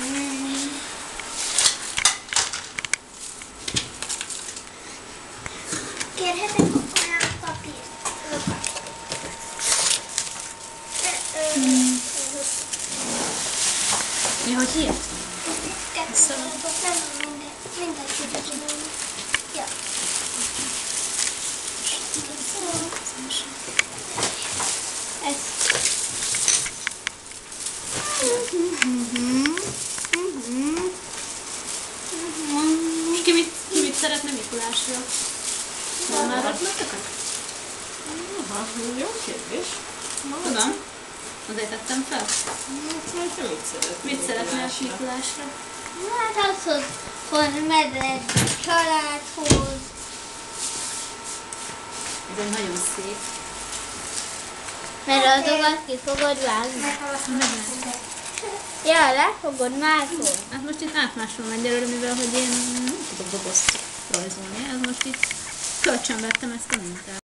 嗯。嗯你好 ki mit, ki mit szeretne Mikulásra? Van már ötletek? Aha, jó kérdés. Tudom. Azért tettem fel. Hát, majd te mit szeretnél? Mit szeretnél Mikulásra? Mikulásra? Hát az, hogy, hogy medved családhoz. Ez egy nagyon szép. Mert azokat ki fogod vágni. Ja, le fogod másolni. Hát most itt átmásolom egyelőre, mivel hogy én nem tudok dobozt rajzolni. Ez most itt kölcsön vettem ezt a mintát.